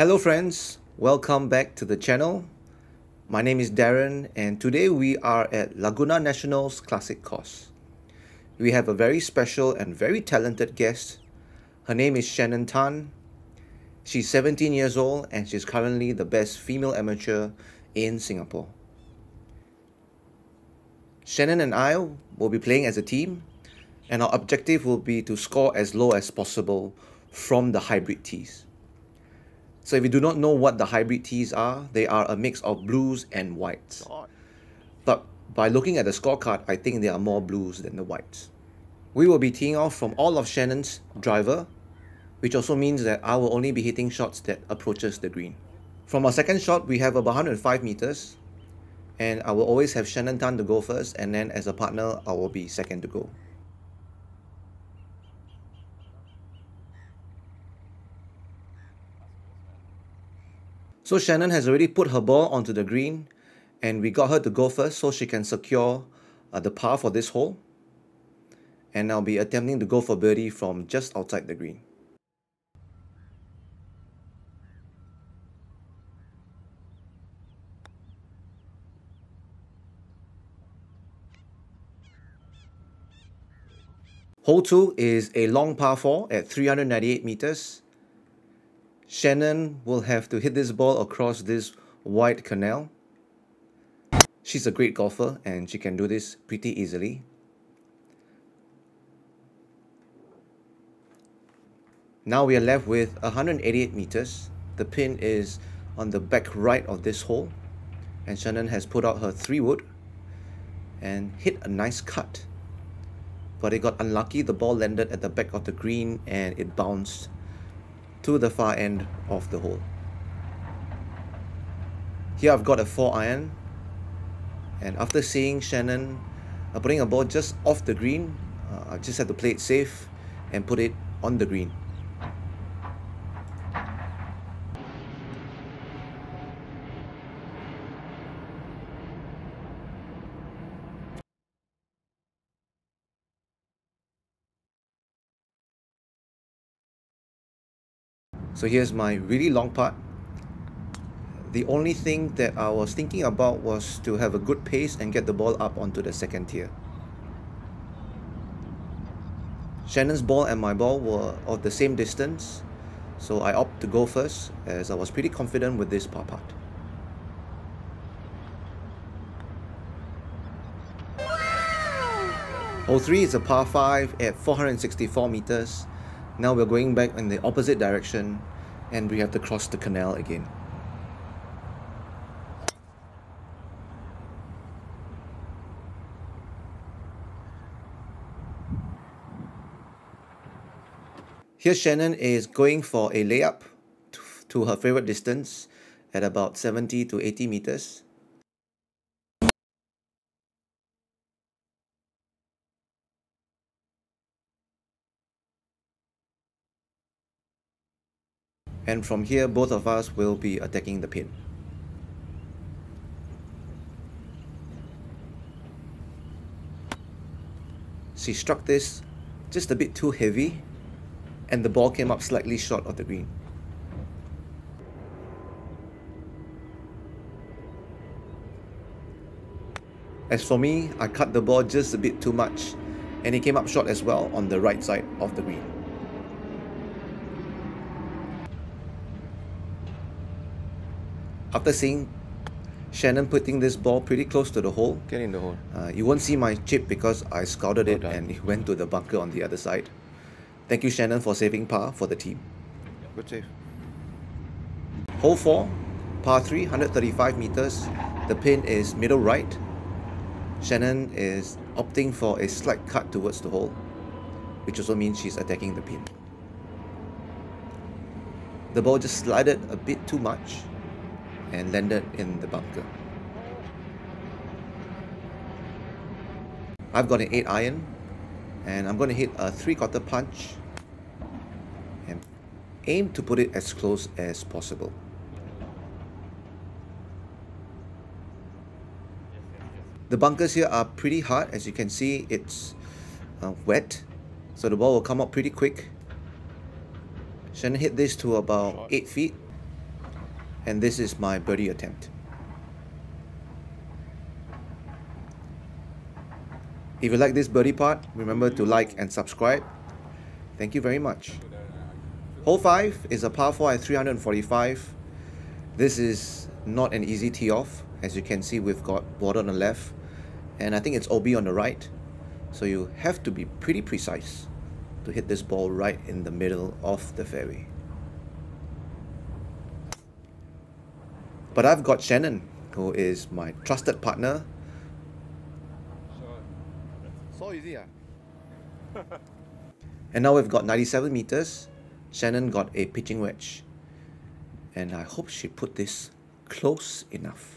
Hello friends, welcome back to the channel. My name is Daren and today we are at Laguna National's Classic Course. We have a very special and very talented guest. Her name is Shannon Tan. She's 17 years old and she's currently the best female amateur in Singapore. Shannon and I will be playing as a team and our objective will be to score as low as possible from the hybrid tees. So if you do not know what the hybrid tees are, they are a mix of blues and whites. But by looking at the scorecard, I think there are more blues than the whites. We will be teeing off from all of Shannon's driver, which also means that I will only be hitting shots that approaches the green. From our second shot, we have about 105 meters, and I will always have Shannon Tan to go first, and then as a partner, I will be second to go. So Shannon has already put her ball onto the green and we got her to go first so she can secure uh, the par for this hole. And I'll be attempting to go for birdie from just outside the green. Hole 2 is a long par 4 at 398 meters Shannon will have to hit this ball across this wide canal. She's a great golfer and she can do this pretty easily. Now we are left with 188 meters. The pin is on the back right of this hole and Shannon has put out her 3 wood and hit a nice cut. But it got unlucky, the ball landed at the back of the green and it bounced to the far end of the hole. Here I've got a 4 iron and after seeing Shannon uh, putting a ball just off the green, uh, I just had to play it safe and put it on the green. So here's my really long putt. The only thing that I was thinking about was to have a good pace and get the ball up onto the second tier. Shannon's ball and my ball were of the same distance, so I opted to go first as I was pretty confident with this par putt. Hole 3 is a par 5 at 464 meters now we're going back in the opposite direction and we have to cross the canal again. Here Shannon is going for a layup to her favorite distance at about 70 to 80 meters. And from here both of us will be attacking the pin. She struck this just a bit too heavy and the ball came up slightly short of the green. As for me, I cut the ball just a bit too much and it came up short as well on the right side of the green. After seeing Shannon putting this ball pretty close to the hole. Get in the hole. Uh, you won't see my chip because I scouted it and it went to the bunker on the other side. Thank you, Shannon, for saving par for the team. Good save. Hole 4, par 3, 135 meters. The pin is middle right. Shannon is opting for a slight cut towards the hole, which also means she's attacking the pin. The ball just slided a bit too much and landed in the bunker. I've got an 8 iron and I'm going to hit a 3 quarter punch and aim to put it as close as possible. The bunkers here are pretty hard as you can see it's uh, wet so the ball will come up pretty quick. Shannon hit this to about 8 feet And this is my birdie attempt. If you like this birdie part, remember to like and subscribe. Thank you very much. Hole 5 is a par 4 at 345. This is not an easy tee off. As you can see, we've got water on the left and I think it's OB on the right. So you have to be pretty precise to hit this ball right in the middle of the fairway. But I've got Shannon, who is my trusted partner. So easy, ah. and now we've got 97 meters. Shannon got a pitching wedge. And I hope she put this close enough.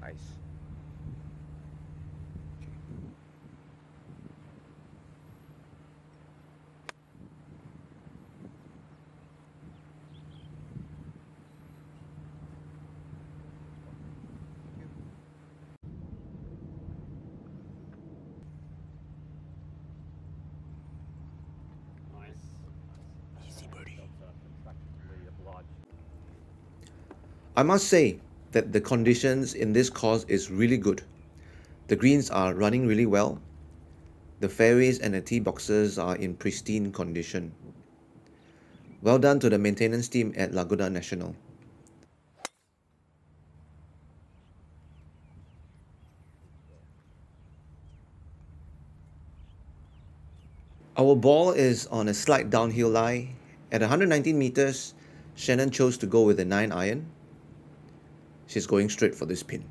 Nice. Easy birdie. I must say that the conditions in this course is really good. The greens are running really well. The fairways and the tee boxes are in pristine condition. Well done to the maintenance team at Laguna National. Our ball is on a slight downhill lie. At 119 meters, Shannon chose to go with a 9 iron. She's going straight for this pin.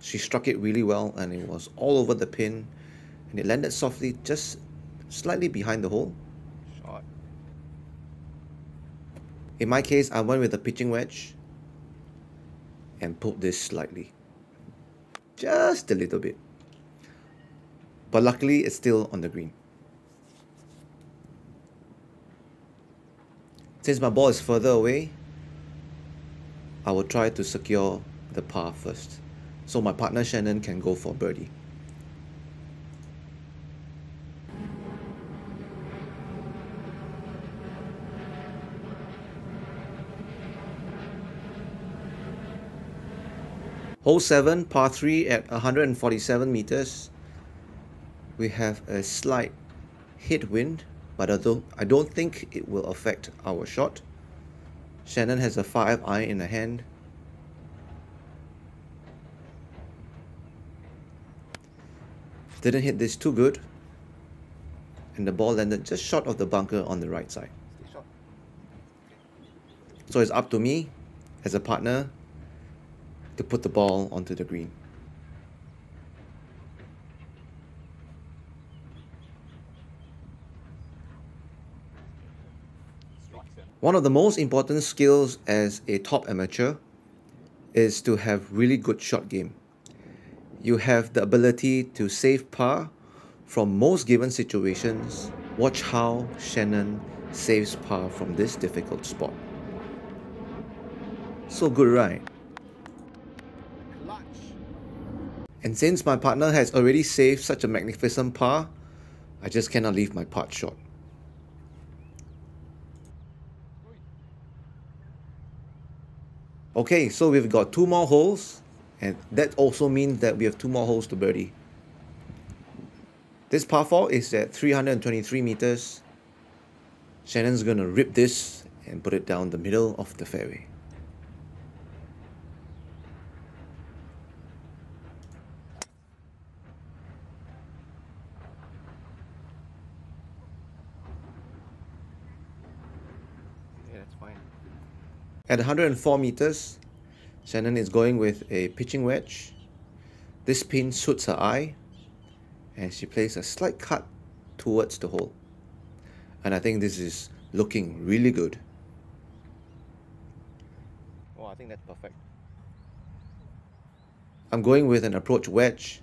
She struck it really well and it was all over the pin and it landed softly just slightly behind the hole. Shot. In my case, I went with a pitching wedge and pulled this slightly. Just a little bit. But luckily, it's still on the green. Since my ball is further away, I will try to secure the par first. So my partner Shannon can go for birdie. Hole 7, par 3 at 147 meters. We have a slight headwind but I don't, I don't think it will affect our shot. Shannon has a 5 iron in the hand. Didn't hit this too good. And the ball landed just short of the bunker on the right side. So it's up to me, as a partner, to put the ball onto the green. One of the most important skills as a top amateur is to have really good shot game. You have the ability to save par from most given situations. Watch how Shannon saves par from this difficult spot. So good, right? And since my partner has already saved such a magnificent par, I just cannot leave my putt short. Okay, so we've got two more holes, and that also means that we have two more holes to birdie. This par 4 is at 323 meters. Shannon's gonna rip this and put it down the middle of the fairway. At 104 meters, Shannon is going with a pitching wedge. This pin suits her eye and she plays a slight cut towards the hole. And I think this is looking really good. Oh, I think that's perfect. I'm going with an approach wedge.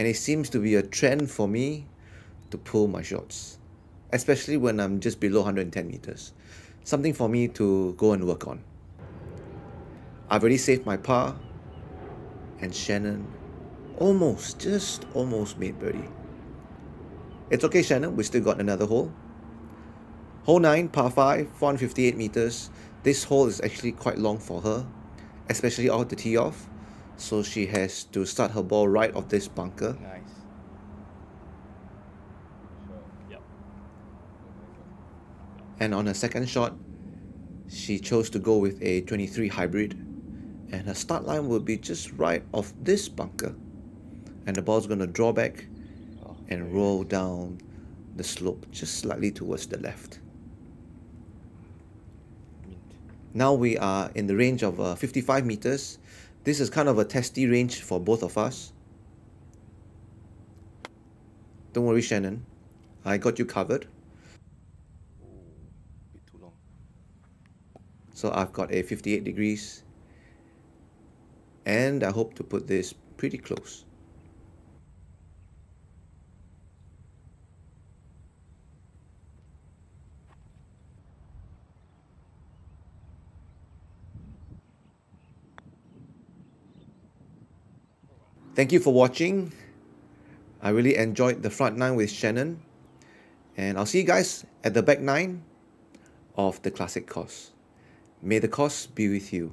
And it seems to be a trend for me to pull my shots, especially when I'm just below 110 meters. Something for me to go and work on. I've already saved my par, and Shannon almost, just almost made birdie. It's okay, Shannon, we still got another hole. Hole 9, par 5, 458 meters. This hole is actually quite long for her, especially out the tee off. So she has to start her ball right off this bunker. Nice. And on her second shot, she chose to go with a 23 hybrid. And her start line will be just right off this bunker. And the ball's going to draw back and roll down the slope just slightly towards the left. Now we are in the range of uh, 55 meters. This is kind of a testy range for both of us. Don't worry, Shannon. I got you covered. Ooh, bit too long. So I've got a 58 degrees. And I hope to put this pretty close. Thank you for watching. I really enjoyed the front nine with Shannon. And I'll see you guys at the back nine of the classic course. May the course be with you.